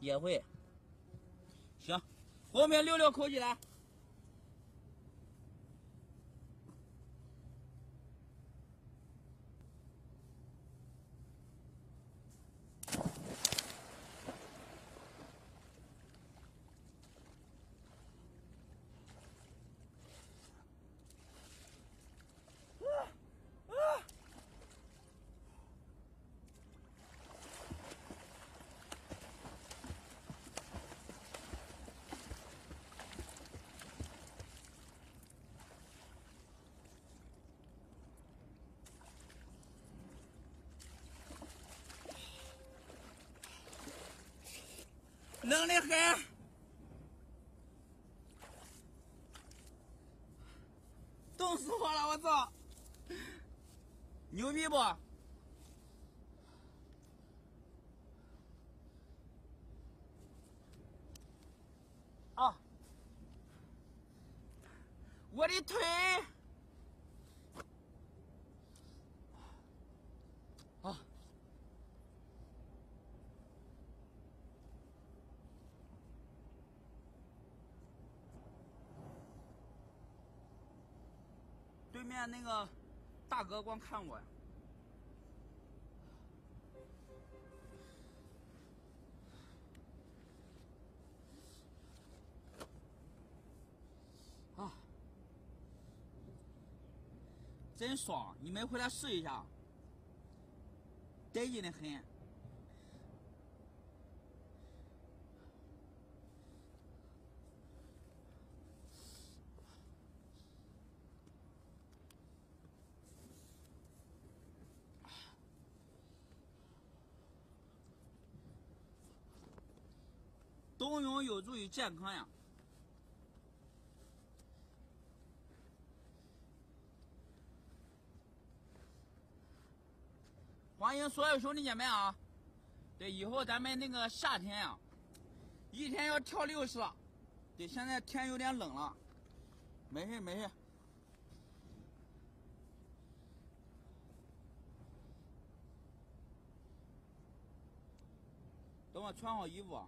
也会。行，后面六六扣起来。冷的很，冻死我了！我操，牛逼不？啊，我的腿！面那个大哥光看我呀。啊，真爽！你们回来试一下，得劲的很。冬泳有助于健康呀！欢迎所有兄弟姐妹啊！对，以后咱们那个夏天呀，一天要跳六次。对，现在天有点冷了，没事没事。等我穿好衣服。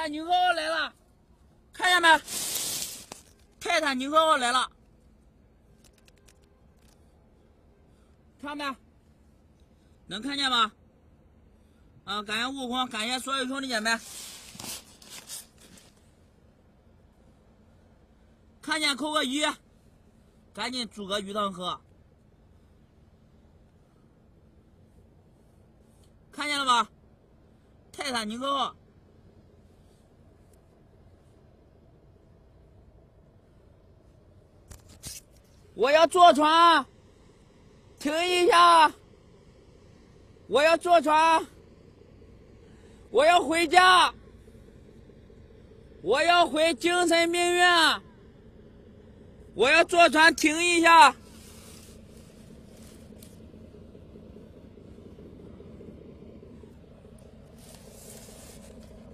坦尼克号来了，看见没？泰坦尼克号来了，看没？能看见吗？啊，感谢悟空，感谢所有兄弟姐妹，看见扣个一，赶紧煮个鱼汤喝，看见了吧？泰坦尼克号。我要坐船，停一下！我要坐船，我要回家，我要回精神病院，我要坐船，停一下！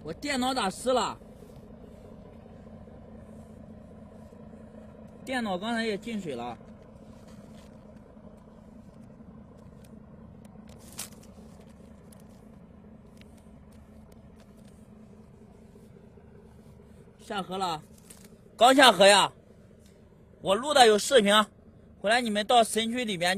我电脑咋湿了？电脑刚才也进水了，下河了，刚下河呀！我录的有视频，回来你们到神区里面。